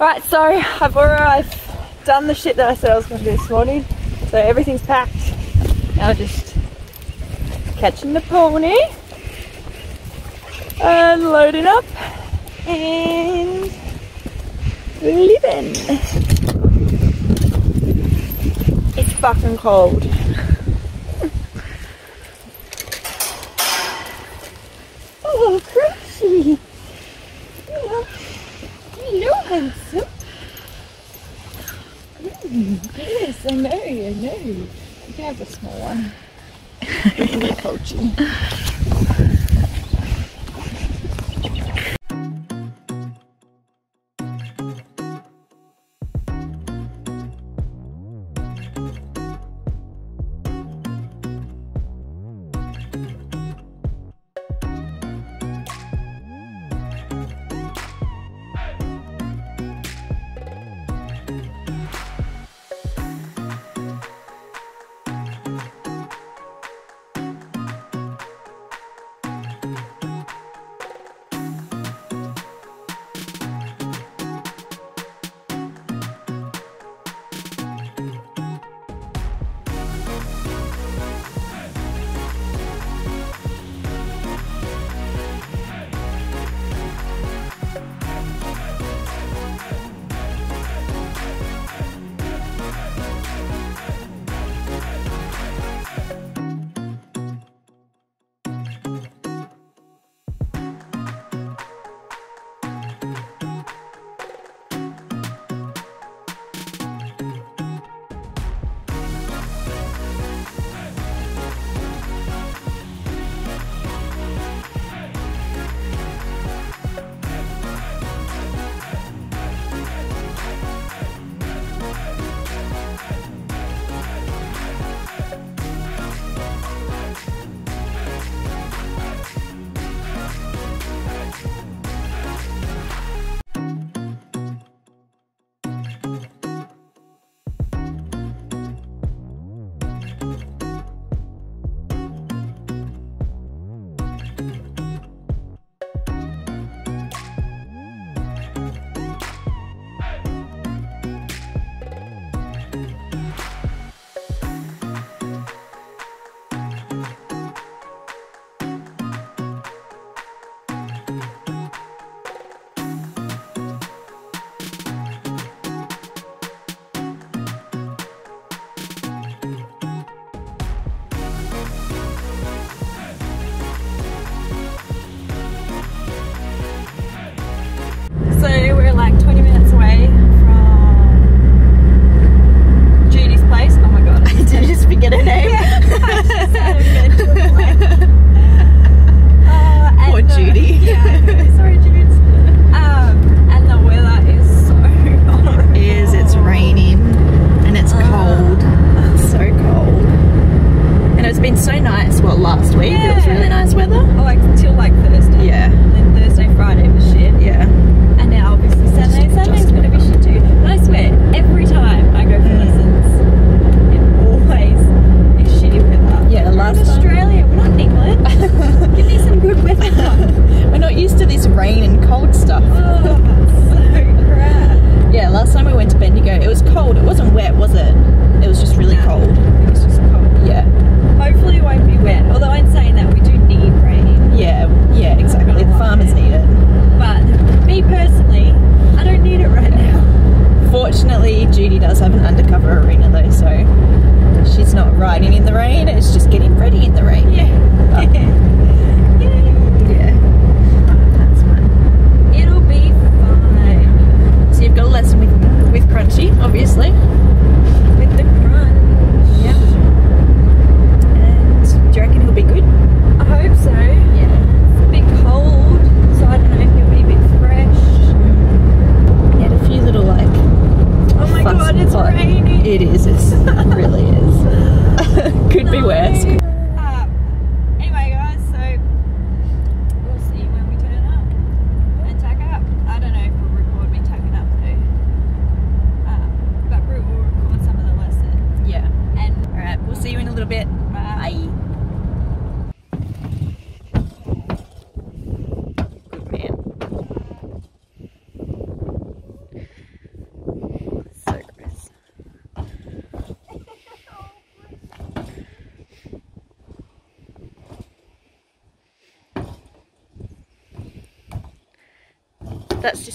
Right, so I've, I've done the shit that I said I was going to do this morning. So everything's packed. Now just catching the pony and loading up and leaving. It's fucking cold. yes, I know, I know. You can have a small one. coaching.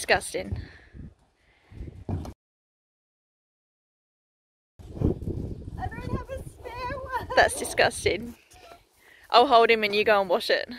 That's disgusting. I don't have a spare one. That's disgusting. I'll hold him and you go and wash it.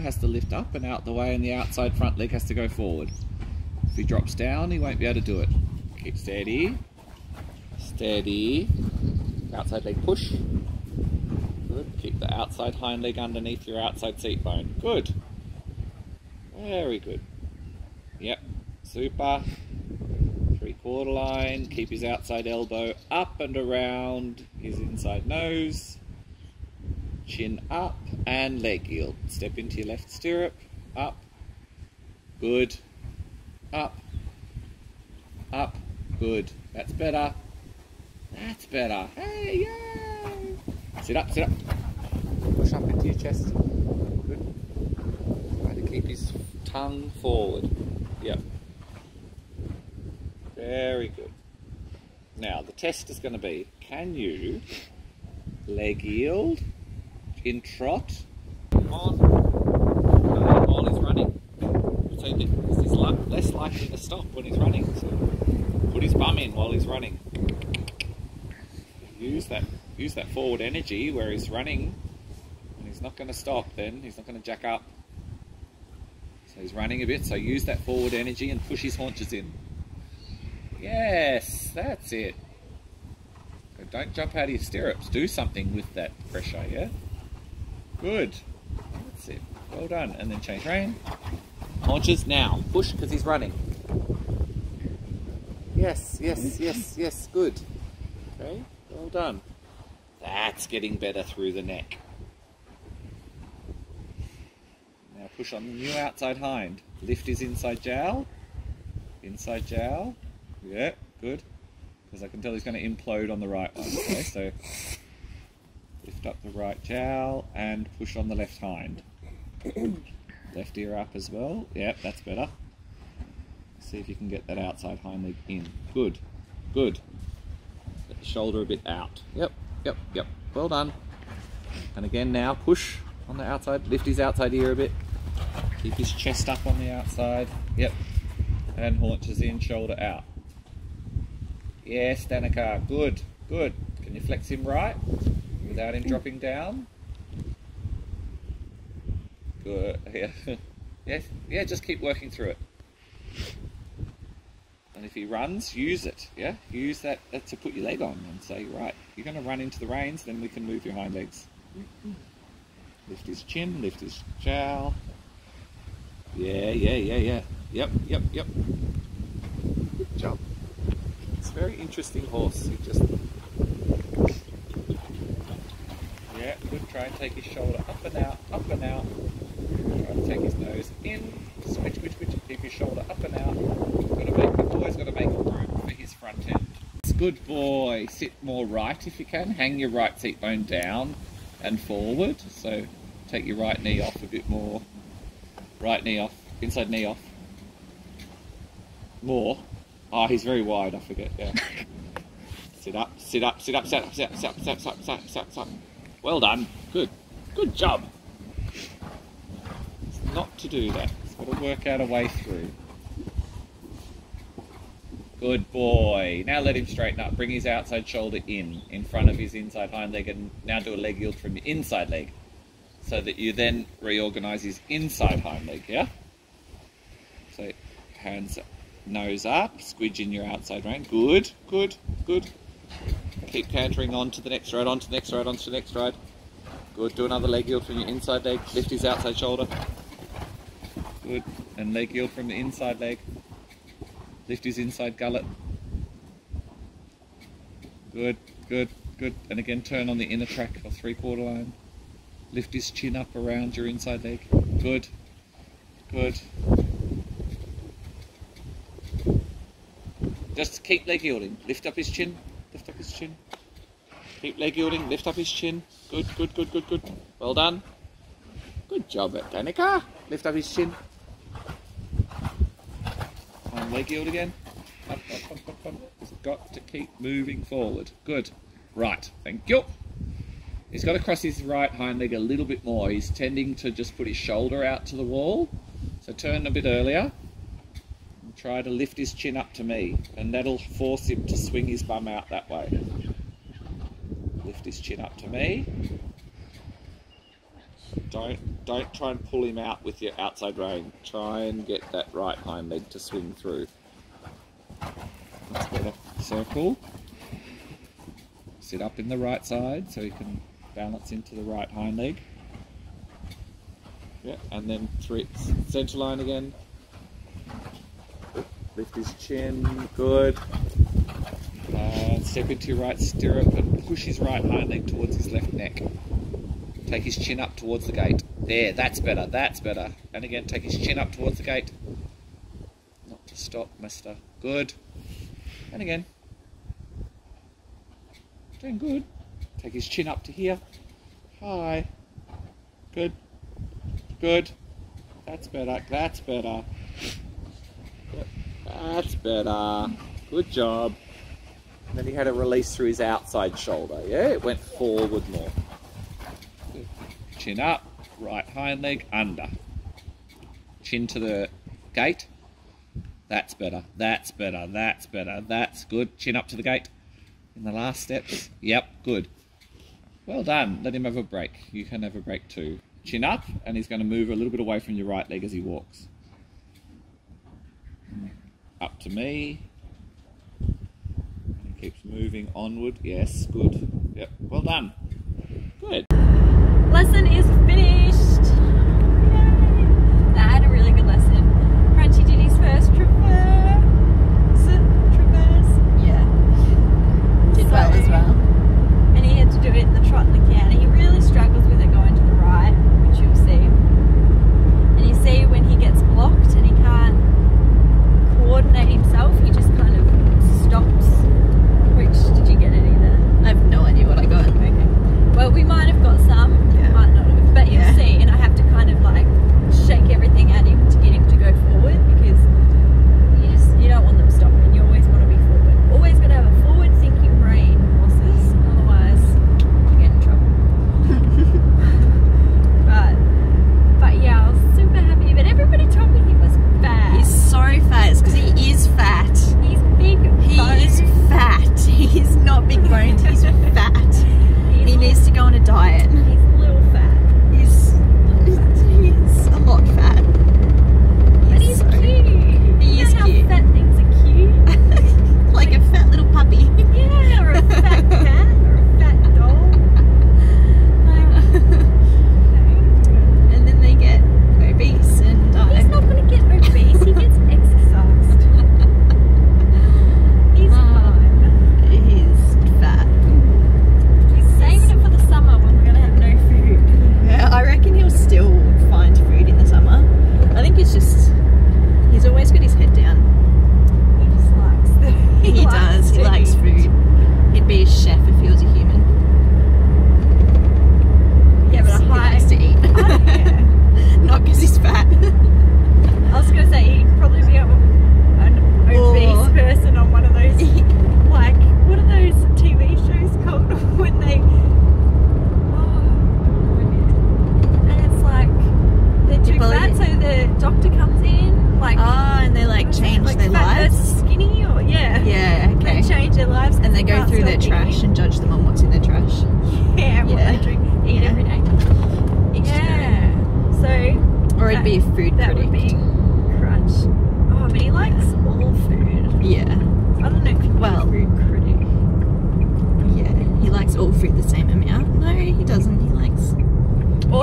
Has to lift up and out the way and the outside front leg has to go forward. If he drops down, he won't be able to do it. Keep steady. Steady. Outside leg push. Good. Keep the outside hind leg underneath your outside seat bone. Good. Very good. Yep. Super. Three quarter line. Keep his outside elbow up and around his inside nose. Chin up and leg yield. Step into your left stirrup. Up. Good. Up. Up. Good. That's better. That's better. Hey, yay! Sit up, sit up. Push up into your chest. Good. Try to keep his tongue forward. Yep. Very good. Now, the test is going to be, can you leg yield in trot on uh, running? So he's less likely to stop when he's running. So put his bum in while he's running. Use that use that forward energy where he's running and he's not going to stop then. He's not going to jack up. So he's running a bit, so use that forward energy and push his haunches in. Yes, that's it. Don't jump out of your stirrups. Do something with that pressure, yeah? Good. That's it. Well done. And then change rein. Haunches now. Push because he's running. Yes, yes, mm-hmm. yes, yes. Good. Okay, well done. That's getting better through the neck. Now push on the new outside hind. Lift his inside jowl. Inside jowl. Yeah, good. Because I can tell he's going to implode on the right one. Okay, so lift up the right jowl and push on the left hind. left ear up as well. Yep, that's better. See if you can get that outside hind leg in. Good, good. Get the shoulder a bit out. Yep, yep, yep. Well done. And again now, push on the outside. Lift his outside ear a bit. Keep his chest up on the outside. Yep. And haunches in, shoulder out. Yes, Danica. Good, good. Can you flex him right without him mm. dropping down? Good. Yeah. yes. Yeah. Just keep working through it. And if he runs, use it. Yeah. Use that to put your leg on and say, right, you're going to run into the reins, then we can move your hind legs. Mm-hmm. Lift his chin. Lift his jowl. Yeah. Yeah. Yeah. Yeah. Yep. Yep. Yep. Good job very interesting horse. He just yeah, good. Try and take his shoulder up and out, up and out. Try and take his nose in. Switch, switch, switch. Keep his shoulder up and out. Got to make the boy's got to make room for his front end. It's good boy. Sit more right if you can. Hang your right seat bone down and forward. So take your right knee off a bit more. Right knee off. Inside knee off. More. Oh, he's very wide, I forget, yeah. sit up, sit up, sit up, sit up, sit up, sit up, sit up, sit up, sit up, sit up, sit up. Well done. Good. Good job. It's not to do that. It's got to work out a way through. Good boy. Now let him straighten up. Bring his outside shoulder in, in front of his inside hind leg, and now do a leg yield from your inside leg. So that you then reorganize his inside hind leg, yeah? So hands nose up, squidge in your outside rein. Good, good, good. Keep cantering on to the next ride, on to the next ride, on to the next ride. Good, do another leg yield from your inside leg, lift his outside shoulder. Good, and leg yield from the inside leg. Lift his inside gullet. Good, good, good. And again, turn on the inner track or three quarter line. Lift his chin up around your inside leg. Good, good. Just keep leg yielding. Lift up his chin. Lift up his chin. Keep leg yielding. Lift up his chin. Good, good, good, good, good. Well done. Good job at Danica. Lift up his chin. And leg yield again. He's got to keep moving forward. Good. Right. Thank you. He's got to cross his right hind leg a little bit more. He's tending to just put his shoulder out to the wall. So turn a bit earlier try to lift his chin up to me and that'll force him to swing his bum out that way. Lift his chin up to me. Don't don't try and pull him out with your outside rein. Try and get that right hind leg to swing through. That's better. Circle. Sit up in the right side so he can balance into the right hind leg. Yeah, and then three center line again. Lift his chin, good. Uh, step into your right stirrup and push his right hind leg towards his left neck. Take his chin up towards the gate. There, that's better, that's better. And again, take his chin up towards the gate. Not to stop, mister. Good. And again. Doing good. Take his chin up to here. Hi. Good. Good. That's better, that's better. That's better. Good job. And then he had a release through his outside shoulder. Yeah, it went forward more. Chin up, right hind leg under. Chin to the gate. That's better. That's better. That's better. That's good. Chin up to the gate. In the last steps. Yep, good. Well done. Let him have a break. You can have a break too. Chin up, and he's going to move a little bit away from your right leg as he walks. Up to me. He keeps moving onward. Yes, good. Yep, well done. Good. Lesson is finished.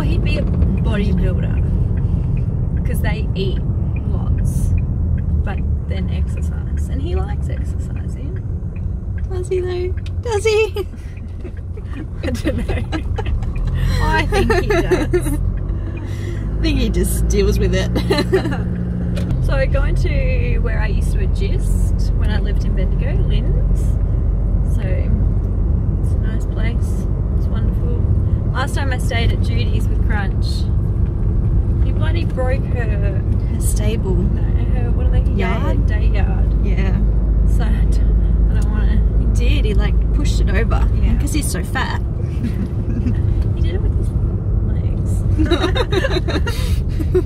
He'd be a bodybuilder. Because they eat lots, but then exercise. And he likes exercising. Does he though? Does he? I don't know. I think he does. I think he just deals with it. So going to where I used to adjust when I lived in Bendigo, Lynn's. So it's a nice place. Last time I stayed at Judy's with Crunch, he bloody broke her, A stable. no, her what are they? Yard? Day yard. Yeah. So I don't, I don't want to. He did. He like pushed it over. Yeah. Because he's so fat. He did it with his legs.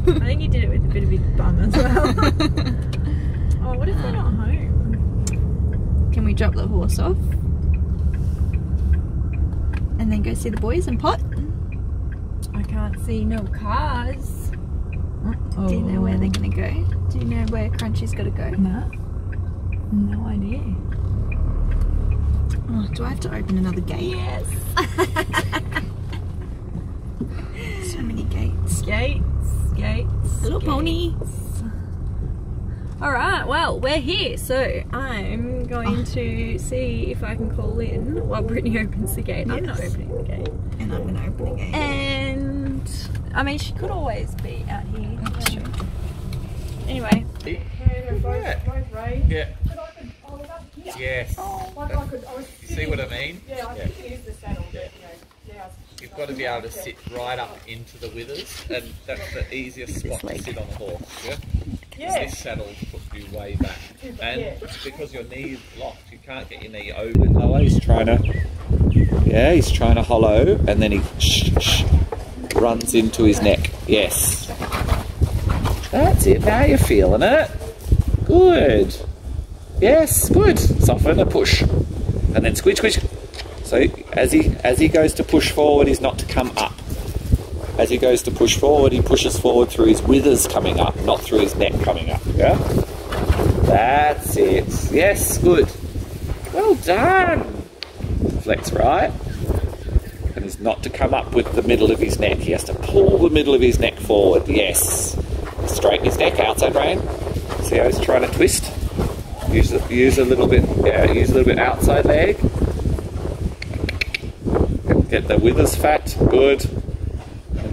I think he did it with a bit of his bum as well. oh, what if they're not home? Can we drop the horse off? And then go see the boys and pot? I can't see no cars. Do you know where they're gonna go? Do you know where Crunchy's gotta go? No. No idea. Oh, do I have to open another gate? Yes. So many gates. Gates. Gates. Little gates. pony. All right. Well, we're here, so I'm going oh. to see if I can call in while Brittany opens the gate. I'm not opening the gate. And I'm gonna open the gate. And I mean, she could always be out here. That's um, true. Anyway, Yeah. yeah. Oh, yes. Oh, like I could, I was You see what I mean? yeah, I Yeah. think it is the saddle, but you know, yeah. You've got to be able to sit right up into the withers, and that's the easiest spot to sit on a horse. Yeah. 'Cause Yeah. This saddle puts you way back, and Yeah. it's because your knee is locked. You can't get your knee over and lower. He's trying to. Yeah, he's trying to hollow, and then he sh- sh- runs into his neck. Yes. That's it. Now you're feeling it. Good. Yes, good. Soften and push, and then squish, squish. So as he as he goes to push forward, he's not to come up. As he goes to push forward, he pushes forward through his withers coming up, not through his neck coming up. Yeah. That's it. Yes, good. Well done. Flex right. And he's not to come up with the middle of his neck. He has to pull the middle of his neck forward. Yes. Straighten his neck, outside rein. See how he's trying to twist? Use, use a little bit, yeah, use a little bit outside leg. Get the withers fat, good.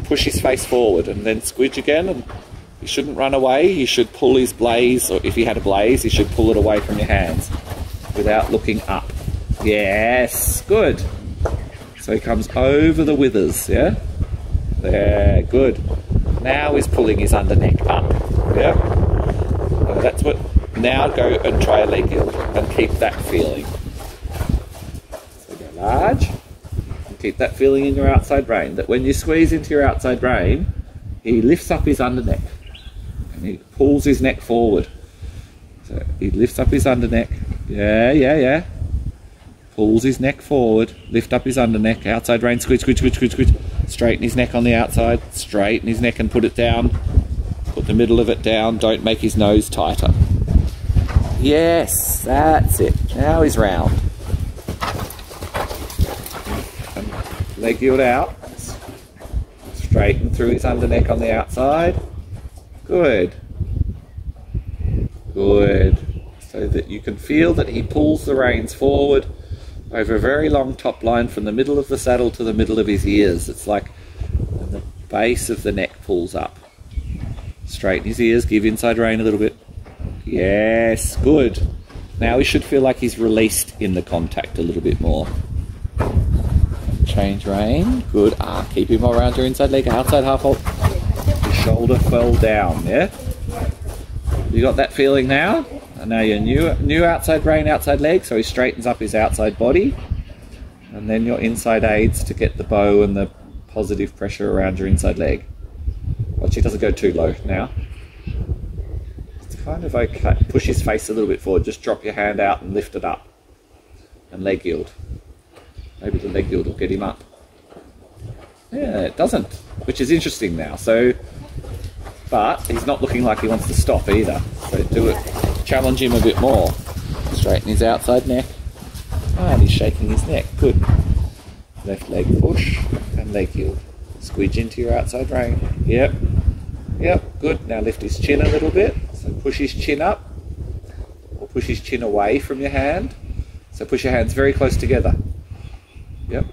Push his face forward and then squidge again and he shouldn't run away. He should pull his blaze, or if he had a blaze, he should pull it away from your hands without looking up. Yes, good. So he comes over the withers, yeah? There, good. Now he's pulling his under neck up, yeah? And that's what. Now go and try a leg yield and keep that feeling. So go large keep that feeling in your outside rein. That when you squeeze into your outside rein, he lifts up his under neck and he pulls his neck forward. So he lifts up his under neck. Yeah, yeah, yeah. Pulls his neck forward, lift up his under neck, outside rein, squeeze, squeeze, squeeze, squeeze, squeeze. Straighten his neck on the outside, straighten his neck and put it down. Put the middle of it down, don't make his nose tighter. Yes, that's it. Now he's round. And leg yield out. Straighten through his under neck on the outside. Good. Good. So that you can feel that he pulls the reins forward over a very long top line from the middle of the saddle to the middle of his ears. It's like the base of the neck pulls up. Straighten his ears, give inside rein a little bit. Yes, good. Now he should feel like he's released in the contact a little bit more. Change rein. Good. Ah, keep him around your inside leg, outside half halt. His shoulder fell down, yeah? You got that feeling now? And now your new new outside rein, outside leg, so he straightens up his outside body. And then your inside aids to get the bow and the positive pressure around your inside leg. Watch he doesn't go too low now. It's kind of okay. Push his face a little bit forward. Just drop your hand out and lift it up. And leg yield. Maybe the leg yield will get him up. Yeah, it doesn't, which is interesting now. So, but he's not looking like he wants to stop either. So do it, challenge him a bit more. Straighten his outside neck. Ah, and he's shaking his neck. Good. Left leg push and leg yield. Squidge into your outside rein. Yep. Yep. Good. Now lift his chin a little bit. So push his chin up, or push his chin away from your hand. So push your hands very close together. Yep.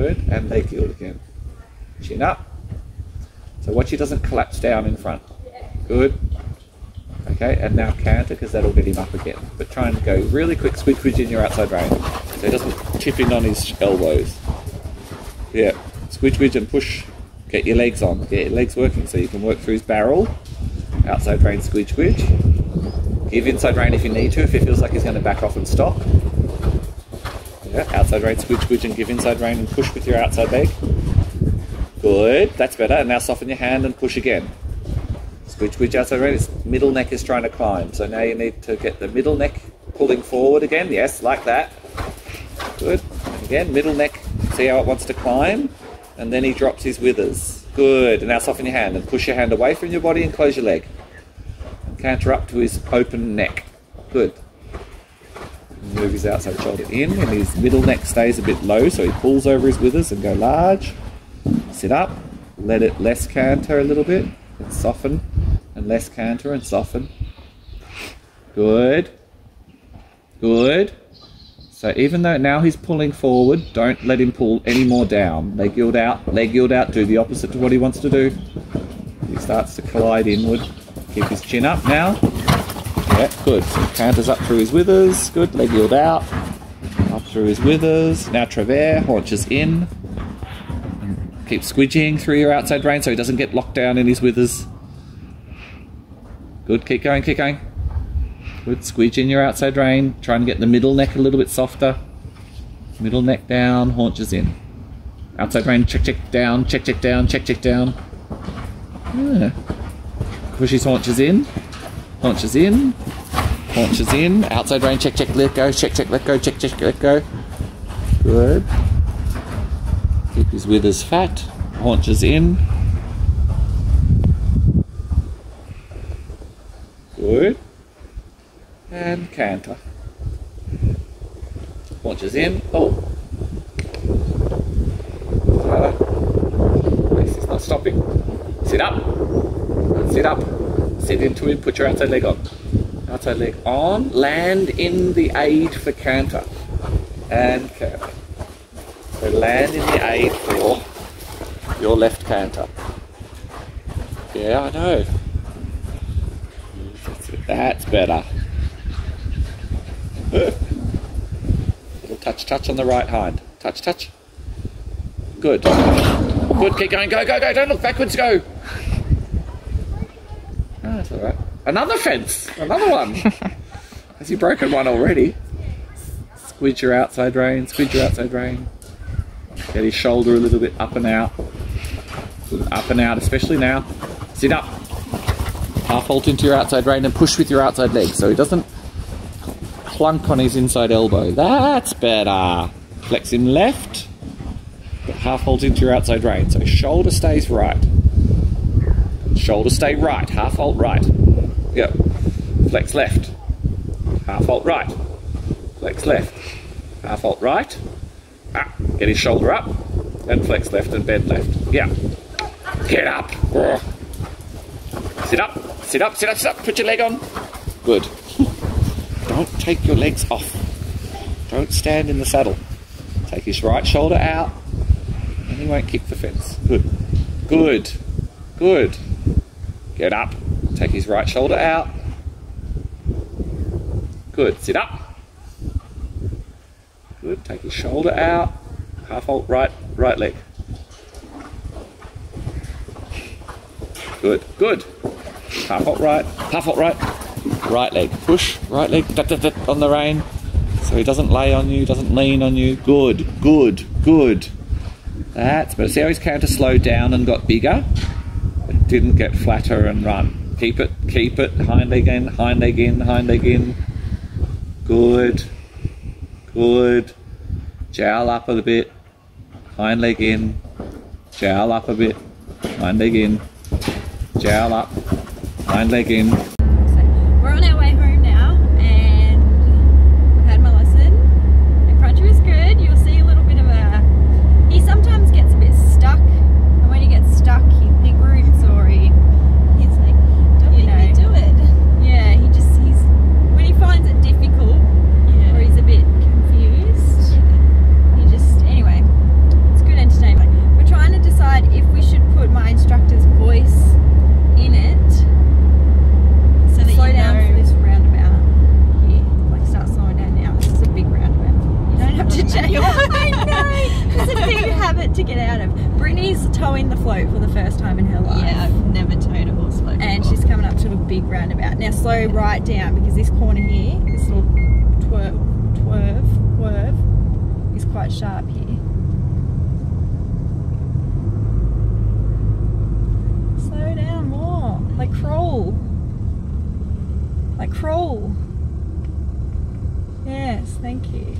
Good. And they killed again. Chin up. So watch he doesn't collapse down in front. Good. Okay, and now canter because that'll get him up again. But try and go really quick squidge in your outside rein. So he doesn't chip in on his elbows. Yeah. Squidge squidge and push. Get your legs on. Get your legs working so you can work through his barrel. Outside rein squidge squidge. Give inside rein if you need to, if it feels like he's going to back off and stop. Yeah, outside rein, squidge, squidge, and give inside rein and push with your outside leg. Good, that's better. And now soften your hand and push again. Squidge, squidge, outside rein. Middle neck is trying to climb. So now you need to get the middle neck pulling forward again. Yes, like that. Good. Again, middle neck. See how it wants to climb? And then he drops his withers. Good. And now soften your hand and push your hand away from your body and close your leg. And canter up to his open neck. Good. Move his outside shoulder in, and his middle neck stays a bit low, so he pulls over his withers and go large. Sit up, let it less canter a little bit, and soften, and less canter and soften. Good. Good. So even though now he's pulling forward, don't let him pull any more down. Leg yield out, leg yield out, do the opposite to what he wants to do. He starts to collide inward. Keep his chin up now. Yeah, good. So canters up through his withers. Good. Leg yield out. Up through his withers. Now travers, haunches in. Keep squidging through your outside rein so he doesn't get locked down in his withers. Good. Keep going, keep going. Good. Squidge in your outside rein. Try and get the middle neck a little bit softer. Middle neck down, haunches in. Outside rein, check, check, down, check, check, down, check, check, down. Yeah. Push his haunches in. Haunches in. Haunches in. Outside rein, check, check, let go, check, check, let go, check, check, let go. Good. Keep his withers fat. Haunches in. Good. And canter. Haunches in. Oh. Least it's not stopping. Sit up. Sit up. Sit into it. Put your outside leg on. Outside leg on. Land in the aid for canter. And canter. So land in the aid for your left canter. Yeah, I know. That's better. Little touch, touch on the right hind. Touch, touch. Good. Good, keep going. Go, go, go. Don't look backwards, go. Oh, that's all right. Another fence. Another one. Has he broken one already? Squidge your outside rein. Squidge your outside rein. Get his shoulder a little bit up and out. Up and out, especially now. Sit up. Half halt into your outside rein and push with your outside leg so he doesn't clunk on his inside elbow. That's better. Flex him left. but Half halt into your outside rein. So shoulder stays right. Shoulder stay right. Half halt right. Go. Flex left. Half halt right. Flex left. Half halt right. Ah, get his shoulder up. And flex left and bend left. Yeah. Get up. Sit up. Sit up. Sit up. Sit up. Put your leg on. Good. Don't take your legs off. Don't stand in the saddle. Take his right shoulder out. And he won't kick the fence. Good. Good. Good. Get up. Take his right shoulder out. Good. Sit up. Good. Take his shoulder out. Half halt right, right leg. Good. Good. Half halt right. Half halt right. Right leg. Push. Right leg. Dut, dut, dut, on the rein. So he doesn't lay on you, doesn't lean on you. Good. Good. Good. That's better. See how his canter slowed down and got bigger? It didn't get flatter and run. Keep it. Keep it. Hind leg in. Hind leg in. Hind leg in. Good. Good. Jowl up a bit. Hind leg in. Jowl up a bit. Hind leg in. Jowl up. Hind leg in. So we're on our way home now, and we've had my lesson. And Cruncher is good. You'll see a little bit of a. He sometimes gets a bit stuck, and when he gets stuck, he pig roots or he, he's like, Don't You make me know. do it. yeah, he just he's when he finds it difficult or he's a bit confused. He just anyway, it's good entertainment. We're trying to decide if we should put my instructor's voice in it So that slow you down know- for this roundabout here. Like start slowing down now. This is a big roundabout. You don't have to change. I know. It's a big habit to get out of. Brittany's towing the float for the first time in her life. Yeah, I've never towed a horse float And before. she's coming up to a big roundabout. Now slow right down because this corner here, this little twerp, twerve, twerve, is quite sharp here. Slow down more. Like crawl. Like crawl. Yes, thank you.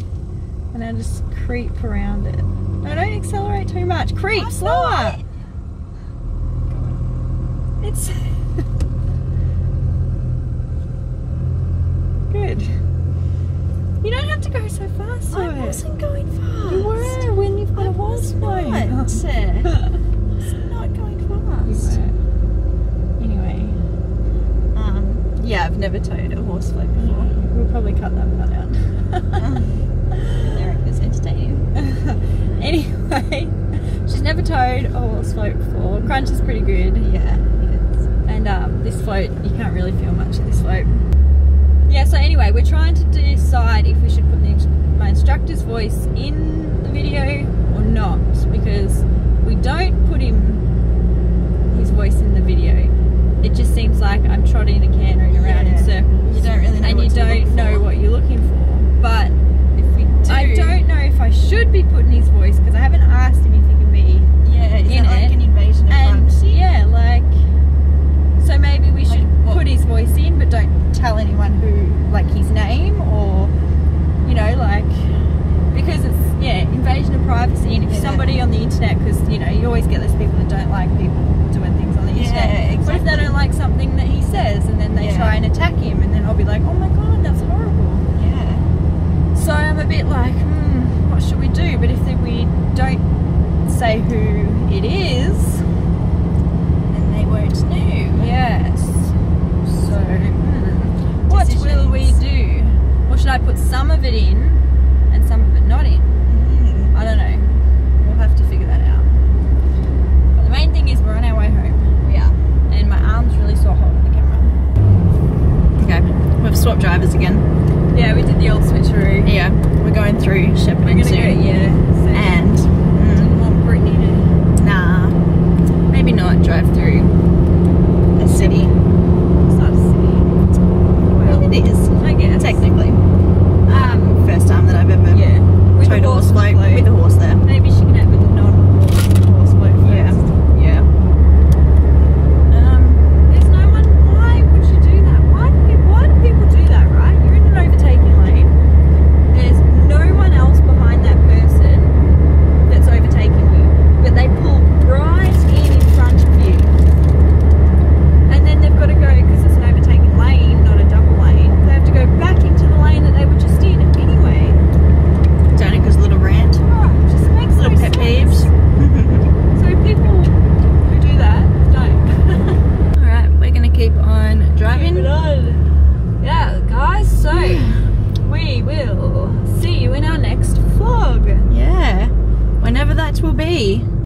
And now just creep around it. No, don't accelerate too much. Creep, I'm slower. not. It's good. You don't have to go so fast. I it. wasn't going fast. You were when you've got I a horse was not. float. Not going fast. Anyway, Um, yeah, I've never towed a horse float before. we'll probably cut that part out. Erica's entertaining. anyway, never towed a horse float before. Crunch is pretty good. Yeah. And um, this float, you can't really feel much of this float. Yeah, so anyway, we're trying to decide if we should put the, my instructor's voice in the video or not because we don't put him his voice in the video. It just seems like I'm trotting and cantering around Yeah. in circles. You don't really know and you don't know what you're looking for. But If we do, I don't know if I should be putting his voice because I haven't asked him if he